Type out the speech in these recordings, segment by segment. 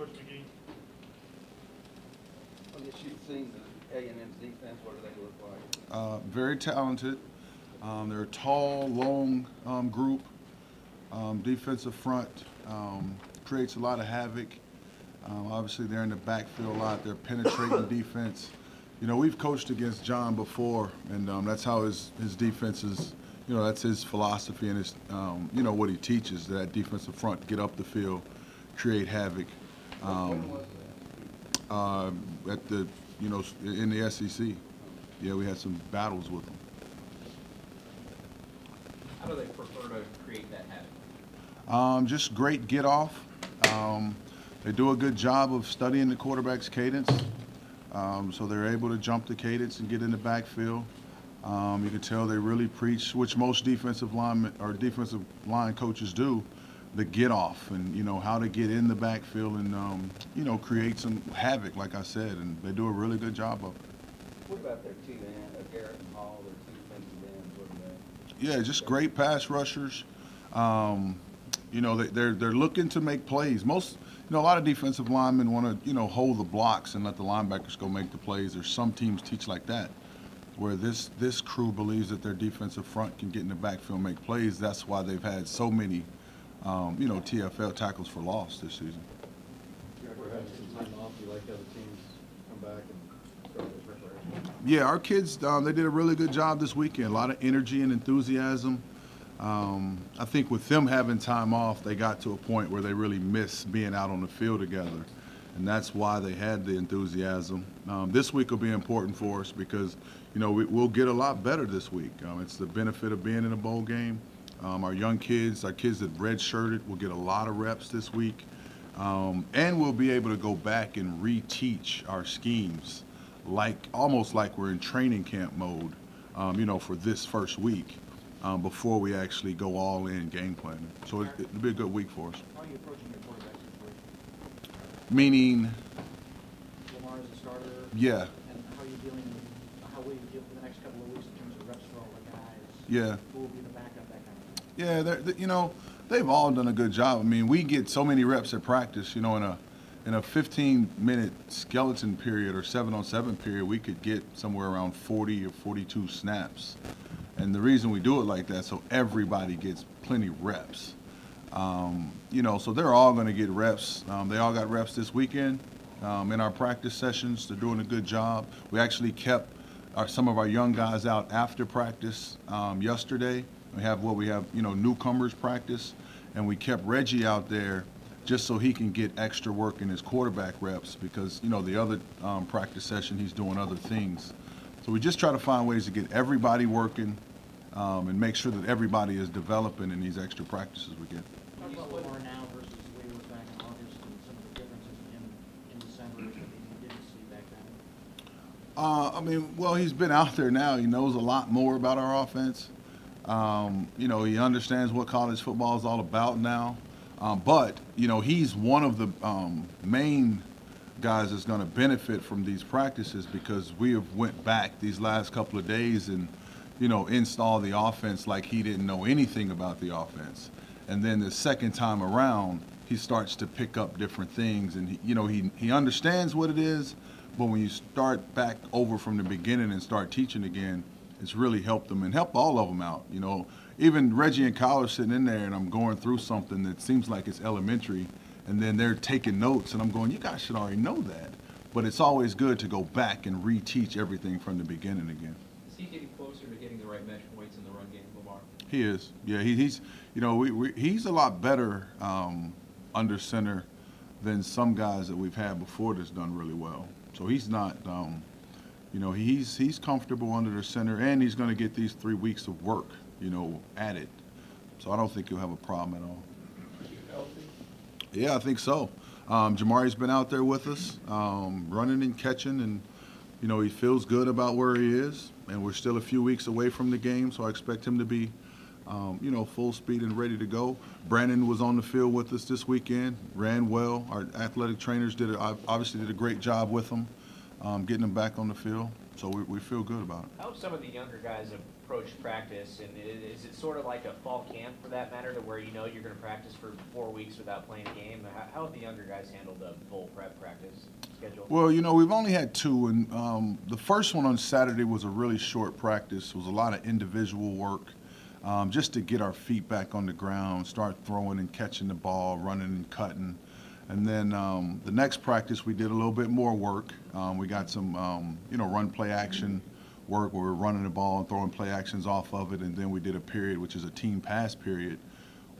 Coach McGee? I guess you've seen the A and M's defense, what do they look like? Uh, very talented. Um, they're a tall, long um, group. Um, defensive front um, creates a lot of havoc. Um, obviously, they're in the backfield a lot. They're penetrating defense. You know, we've coached against John before, and um, that's how his, his defense is. You know, that's his philosophy and his, um, you know, what he teaches. That defensive front, get up the field, create havoc. Um, uh, at the, you know, in the SEC. Yeah, we had some battles with them. How do they prefer to create that havoc? Um, just great get off. Um, they do a good job of studying the quarterback's cadence. Um, so they're able to jump the cadence and get in the backfield. Um, you can tell they really preach, which most defensive linemen or defensive line coaches do, the get off and you know how to get in the backfield and um, you know create some havoc, like I said, and they do a really good job of it. What about their two end, uh, Garrett and Hall, their two defensive ends, what are they? Yeah, just great pass rushers. Um, you know, they, they're they're looking to make plays. Most, you know, a lot of defensive linemen want to, you know, hold the blocks and let the linebackers go make the plays. There's some teams teach like that, where this this crew believes that their defensive front can get in the backfield and make plays. That's why they've had so many, um, you know, TFL tackles for loss this season. We're having some time off, you like other teams come back and start their preparation? Yeah, our kids, um, they did a really good job this weekend. A lot of energy and enthusiasm. Um, I think with them having time off, they got to a point where they really miss being out on the field together. And that's why they had the enthusiasm. Um, this week will be important for us because, you know, we, we'll get a lot better this week. Um, it's the benefit of being in a bowl game. Um, our young kids, our kids that redshirted, will get a lot of reps this week. Um, and we'll be able to go back and reteach our schemes like almost like we're in training camp mode, um, you know, for this first week um, before we actually go all in game planning. So it, it'll be a good week for us. How are you approaching your quarterback situation? Meaning, Lamar is a starter? yeah, And how are you dealing, how will you deal for the next couple of weeks in terms of reps for all the guys? yeah. Who will be the backup, that kind of thing? Yeah, they're, they- you know, they've all done a good job. I mean, we get so many reps at practice. You know, in a in a 15-minute skeleton period or seven-on-seven period, we could get somewhere around 40 or 42 snaps. And the reason we do it like that, so everybody gets plenty reps. Um, you know, so they're all going to get reps. Um, they all got reps this weekend um, in our practice sessions. They're doing a good job. We actually kept our, some of our young guys out after practice um, yesterday. We have what we have, you know, newcomers practice, and we kept Reggie out there just so he can get extra work in his quarterback reps because you know the other um, practice session he's doing other things. So we just try to find ways to get everybody working um, and make sure that everybody is developing in these extra practices we get. Talk about Lamar now versus the way he was back in August and some of the differences in him in December that you didn't see back then. Uh, I mean, well, he's been out there now. He knows a lot more about our offense. Um, you know, he understands what college football is all about now. Um, but you know, he's one of the um, main guys that's going to benefit from these practices because we have went back these last couple of days and you know install the offense like he didn't know anything about the offense. And then the second time around, he starts to pick up different things, and he, you know he he understands what it is. But when you start back over from the beginning and start teaching again, it's really helped them and helped all of them out. You know, even Reggie and Kyle are sitting in there, and I'm going through something that seems like it's elementary, and then they're taking notes, and I'm going, you guys should already know that. But it's always good to go back and reteach everything from the beginning again. Is he getting closer to getting the right measure weights in the run game, Lamar? He is. Yeah, he, he's. You know, we, we, he's a lot better um, under center than some guys that we've had before that's done really well. So he's not. Um, you know, he's he's comfortable under the center, and he's going to get these three weeks of work. You know, at it. So I don't think he'll have a problem at all. Yeah, I think so. Um, Jamari's been out there with us, um, running and catching, and you know he feels good about where he is. And we're still a few weeks away from the game, so I expect him to be, um, you know, full speed and ready to go. Brandon was on the field with us this weekend, ran well. Our athletic trainers did a, obviously did a great job with him, um, getting them back on the field. so we, we feel good about it. How have some of the younger guys approached practice, and is it sort of like a fall camp for that matter, to where you know you're gonna practice for four weeks without playing a game? How, how have the younger guys handled the full prep practice schedule? Well, you know, we've only had two, and um, the first one on Saturday was a really short practice. It was a lot of individual work, um, just to get our feet back on the ground, start throwing and catching the ball, running and cutting. And then um, the next practice, we did a little bit more work. Um, we got some, um, you know, run play action work where we're running the ball and throwing play actions off of it. And then we did a period, which is a team pass period,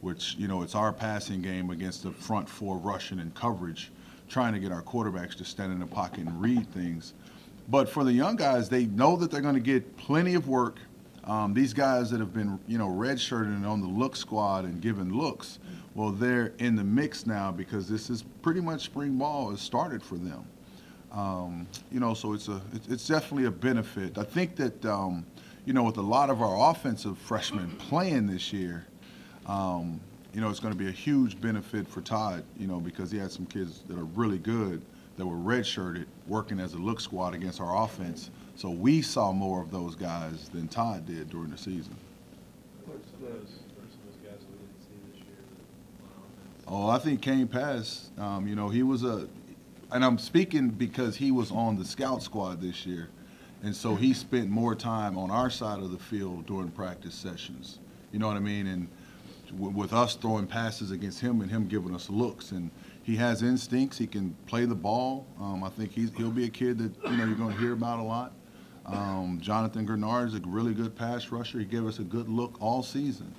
which, you know, it's our passing game against the front four rushing and coverage, trying to get our quarterbacks to stand in the pocket and read things. But for the young guys, they know that they're going to get plenty of work. Um, these guys that have been, you know, redshirted and on the look squad and given looks, well, they're in the mix now because this is pretty much spring ball has started for them. Um, you know, so it's a it's, definitely a benefit. I think that um, you know with a lot of our offensive freshmen playing this year, um, you know, it's going to be a huge benefit for Todd. You know, because he had some kids that are really good that were redshirted working as a look squad against our offense. So we saw more of those guys than Todd did during the season. What's Some the- of those, what are some of those guys we didn't see this year that on offense? Oh, I think Kane Pass, um, you know, he was a, and I'm speaking because he was on the scout squad this year. And so he spent more time on our side of the field during practice sessions. You know what I mean? And w- with us throwing passes against him and him giving us looks. And he has instincts. He can play the ball. Um, I think he's, he'll be a kid that, you know, you're going to hear about a lot. Um, Jonathan Greenard is a really good pass rusher. He gave us a good look all season.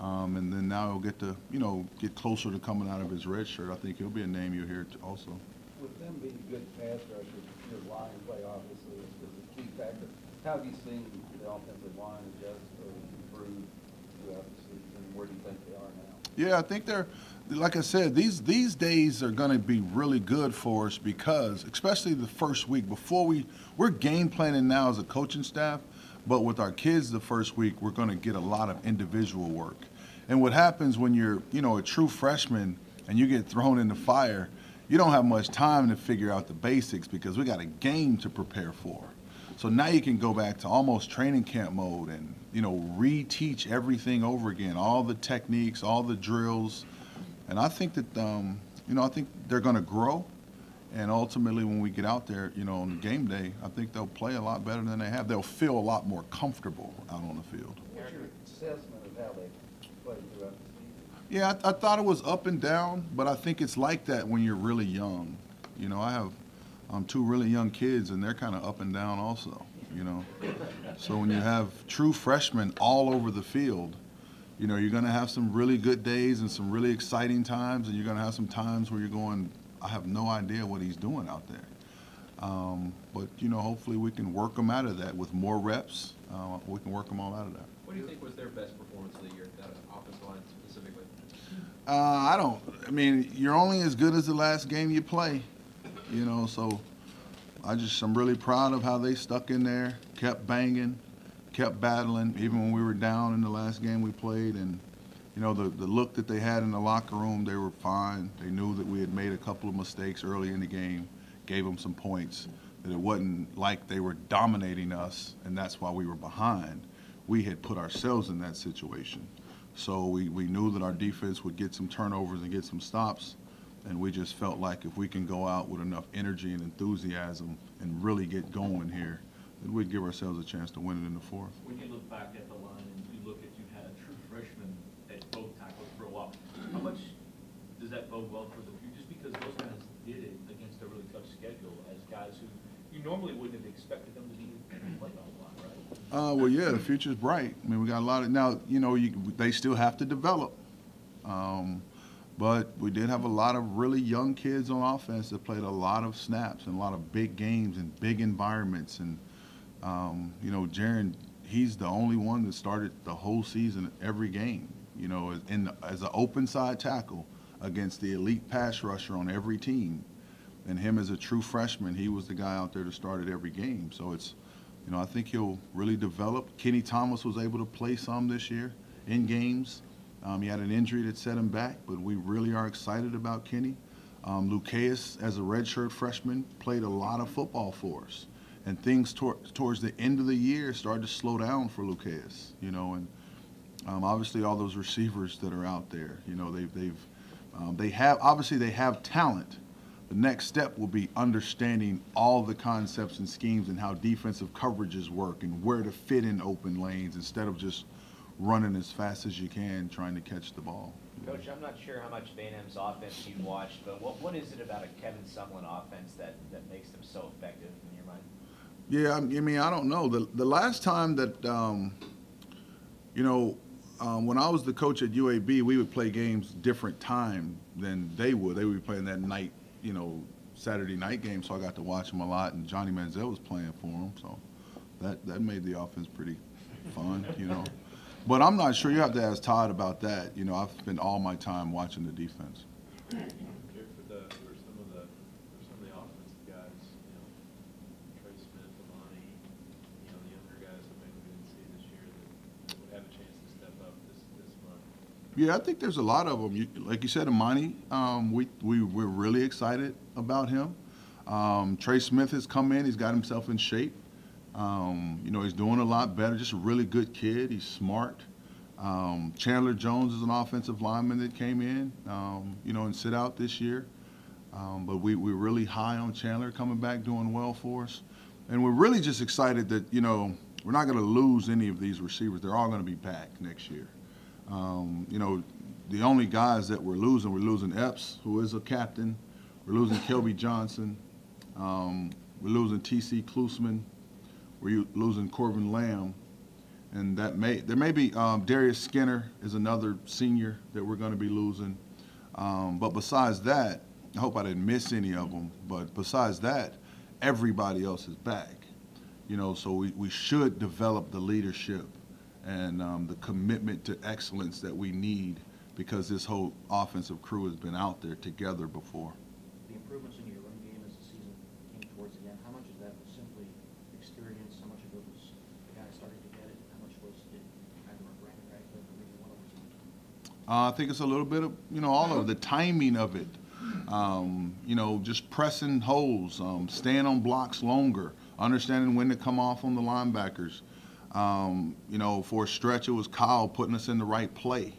Um, and then now he'll get to, you know, get closer to coming out of his red shirt. I think he'll be a name you'll hear also. With them being good pass rushers, your line play obviously is is a key factor. How have you seen the offensive line adjust or improve throughout the season? Where do you think they are now? Yeah, I think they're, like I said, these these days are going to be really good for us because, especially the first week before we we're game planning now as a coaching staff, but with our kids the first week we're going to get a lot of individual work. And what happens when you're you know a true freshman and you get thrown in the fire, you don't have much time to figure out the basics because we got a game to prepare for. So now you can go back to almost training camp mode and, you know, reteach everything over again, all the techniques, all the drills. And I think that, um, you know, I think they're going to grow. And ultimately, when we get out there, you know, on game day, I think they'll play a lot better than they have. They'll feel a lot more comfortable out on the field. What's your assessment of how they played throughout the season? Yeah, I, I thought it was up and down, but I think it's like that when you're really young. You know, I have um, two really young kids, and they're kind of up and down also. You know, so when you have true freshmen all over the field, you know, you're going to have some really good days and some really exciting times, and you're going to have some times where you're going, I have no idea what he's doing out there. Um, but you know, hopefully we can work them out of that with more reps. Uh, we can work them all out of that. What do you think was their best performance of the year, that offensive line specifically? Uh, I don't. I mean, you're only as good as the last game you play, you know. So, I just I'm really proud of how they stuck in there, kept banging, kept battling, even when we were down in the last game we played. And you know, the the look that they had in the locker room, they were fine. They knew that we had made a couple of mistakes early in the game, gave them some points. That it wasn't like they were dominating us, and that's why we were behind. We had put ourselves in that situation. So we, we knew that our defense would get some turnovers and get some stops, and we just felt like if we can go out with enough energy and enthusiasm and really get going here, we'd give ourselves a chance to win it in the fourth. When you look back at the line and you look at you had a true freshman at both tackles for a while, how much does that bode well for the future? Just because those guys did it against a really tough schedule as guys who you normally wouldn't have expected them to be playing a lot, right? Uh, well, yeah, the future's bright. I mean, we got a lot of now. You know, you, they still have to develop, um, but we did have a lot of really young kids on offense that played a lot of snaps and a lot of big games and big environments. And um, you know, Geron, he's the only one that started the whole season every game. You know, as, in as an open side tackle against the elite pass rusher on every team. And him as a true freshman, he was the guy out there to start at every game. So it's you know, I think he'll really develop. Kenny Thomas was able to play some this year in games. Um, he had an injury that set him back, but we really are excited about Kenny. Um, as a redshirt freshman, played a lot of football for us. And things tor- towards the end of the year started to slow down for Lucas, you know, and um, obviously all those receivers that are out there, you know, they've, they've, um, they have, obviously they have talent. The next step will be understanding all the concepts and schemes and how defensive coverages work and where to fit in open lanes instead of just running as fast as you can trying to catch the ball. Coach, I'm not sure how much Van M's offense you've watched, but what, what is it about a Kevin Sumlin offense that, that makes them so effective in your mind? Yeah, I mean, I don't know. The, the last time that, um, you know, um, when I was the coach at UAB, we would play games different time than they would. They would be playing that night, you know, Saturday night game, so I got to watch them a lot, and Johnny Manziel was playing for them, so that, that made the offense pretty fun, you know. But I'm not sure. You have to ask Todd about that. You know, I've spent all my time watching the defense. Here for the, for some of the, for some of the offensive guys, you know, Trey Smith, Amani, you know, the younger guys that maybe we didn't see this year that would have a chance to step up this, this month. Yeah, I think there's a lot of them. You, like you said, Amani, um, we, we, we're really excited about him. Um, Trey Smith has come in, he's got himself in shape. Um, you know, he's doing a lot better, just a really good kid. He's smart. Um, Chandler Jones is an offensive lineman that came in, um, you know, and sit out this year. Um, but we, we're really high on Chandler coming back, doing well for us. And we're really just excited that, you know, we're not going to lose any of these receivers. They're all going to be back next year. Um, you know, the only guys that we're losing, we're losing Epps, who is a captain. We're losing Kelby Johnson. Um, we're losing T.C. Klusman. We're losing Corbin Lamb. And that may, there may be, um, Darius Skinner is another senior that we're going to be losing. Um, but besides that, I hope I didn't miss any of them. But besides that, everybody else is back. You know, so we, we should develop the leadership and um, the commitment to excellence that we need because this whole offensive crew has been out there together before. The improvements in your run game as the season came towards the end, how much of that was simply experience, how much of it was the guys starting to get it, how much was it Brandon Radcliff or maybe one of? Uh, I think it's a little bit of, you know, all of the timing of it. Um, you know, just pressing holes, um, staying on blocks longer, understanding when to come off on the linebackers. Um, you know, for a stretch, it was Kyle putting us in the right play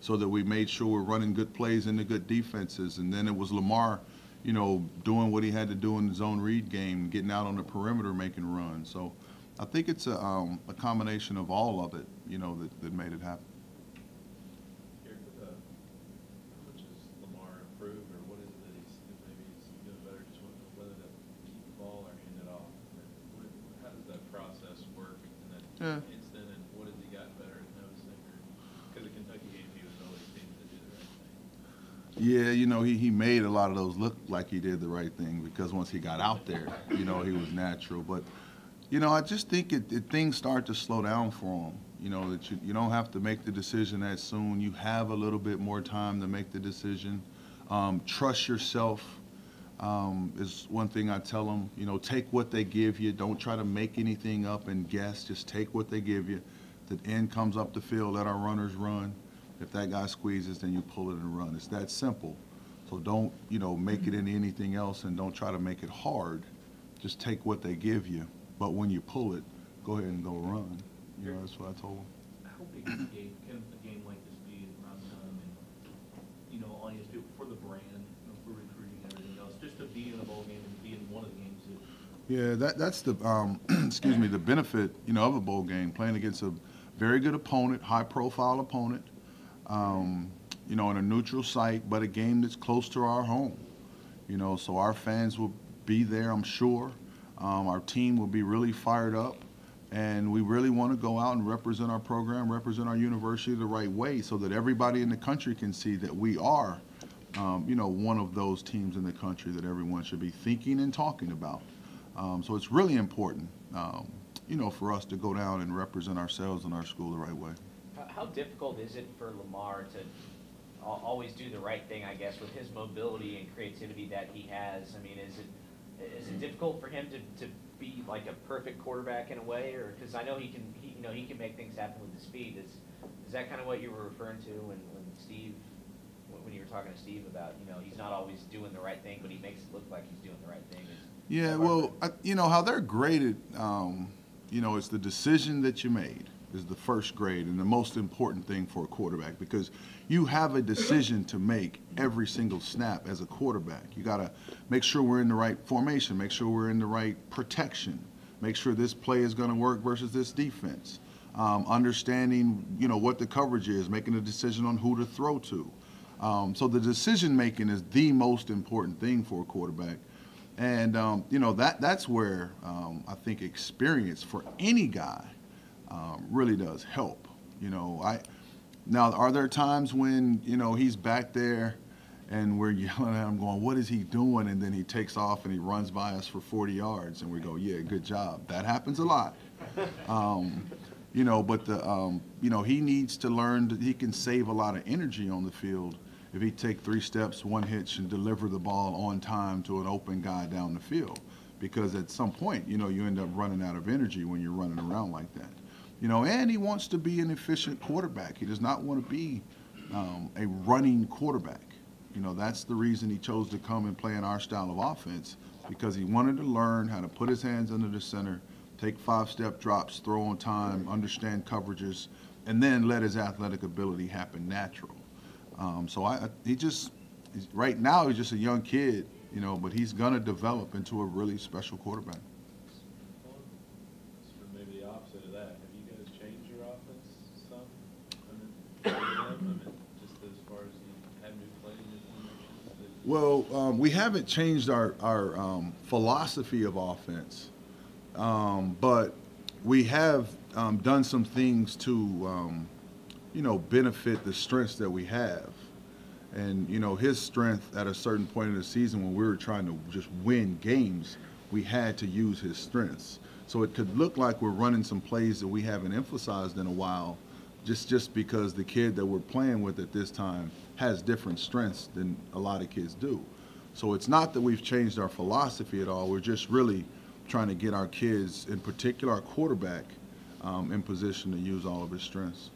so that we made sure we're running good plays into good defenses. And then it was Lamar, you know, doing what he had to do in the zone read game, getting out on the perimeter, making runs. So I think it's a, um, a combination of all of it, you know, that, that made it happen. Here for the, how much has Lamar improved, or what is it that he's, that maybe he's doing better, just whether whether to keep the ball or hand it off? What, how does that process work in that Yeah. instant, and what has he gotten better at noticing, or, because the Kentucky game, he was always seemed to do the right thing. Yeah, you know, he, he made a lot of those look like he did the right thing because once he got out there, you know, he was natural. But, you know, I just think it, it things start to slow down for him. You know, that you, you don't have to make the decision that soon. You have a little bit more time to make the decision. Um, trust yourself um, is one thing I tell them. You know, take what they give you. Don't try to make anything up and guess. Just take what they give you. The end comes up the field. Let our runners run. If that guy squeezes, then you pull it and run. It's that simple. So don't, you know, make it into anything else and don't try to make it hard. Just take what they give you. But when you pull it, go ahead and go run. You know, that's what I told them. How big is a game, can a game like this be around time and, you know, all you have to do for the brand, you know, for recruiting and everything else, just to be in a bowl game and be in one of the games that Yeah, that, that's the, um, excuse me, the benefit, you know, of a bowl game, playing against a very good opponent, high-profile opponent, um, you know, in a neutral site, but a game that's close to our home. You know, so our fans will be there, I'm sure. Um, our team will be really fired up, and we really want to go out and represent our program, represent our university the right way, so that everybody in the country can see that we are, um, you know, one of those teams in the country that everyone should be thinking and talking about. Um, so it's really important, um, you know, for us to go down and represent ourselves and our school the right way. How, difficult is it for Lamar to always do the right thing, I guess, with his mobility and creativity that he has? I mean, is it, is it difficult for him to, to be like a perfect quarterback in a way, or, because I know he can, he, you know, he can make things happen with his speed. Is, is that kind of what you were referring to when, when Steve, when when you were talking to Steve about, you know, he's not always doing the right thing, but he makes it look like he's doing the right thing? Is- Yeah, well, I, you know how they're graded. Um, you know, it's the decision that you made is the first grade and the most important thing for a quarterback because you have a decision to make every single snap as a quarterback. You got to make sure we're in the right formation, make sure we're in the right protection, make sure this play is going to work versus this defense. Um, understanding, you know, what the coverage is, making a decision on who to throw to. Um, so the decision making is the most important thing for a quarterback. And um, you know that that's where um, I think experience for any guy um, really does help. You know, I now are there times when you know he's back there and we're yelling at him, going, "What is he doing?" And then he takes off and he runs by us for 40 yards, and we go, "Yeah, good job." That happens a lot. Um, you know, but the um, you know he needs to learn that he can save a lot of energy on the field if he take three steps, one hitch, and deliver the ball on time to an open guy down the field. Because at some point, you know, you end up running out of energy when you're running around like that. You know, and he wants to be an efficient quarterback. He does not want to be um, a running quarterback. You know, that's the reason he chose to come and play in our style of offense because he wanted to learn how to put his hands under the center, take five-step drops, throw on time, understand coverages, and then let his athletic ability happen natural. Um, so I, he just, right now, he's just a young kid, you know, but he's gonna develop into a really special quarterback. For maybe the opposite of that, have you guys changed your offense some? I mean, I mean, just as far as you have new plays, new formations? that- Well, um, we haven't changed our, our um, philosophy of offense, um, but we have um, done some things to, um, you know, benefit the strengths that we have. And, you know, his strength at a certain point in the season when we were trying to just win games, we had to use his strengths. So it could look like we're running some plays that we haven't emphasized in a while, just just because the kid that we're playing with at this time has different strengths than a lot of kids do. So it's not that we've changed our philosophy at all. We're just really trying to get our kids, in particular our quarterback, um, in position to use all of his strengths.